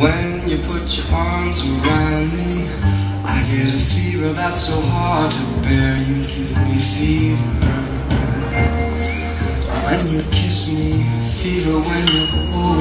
When you put your arms around me, I get a fever that's so hard to bear. You give me fever. When you kiss me, fever when you hold.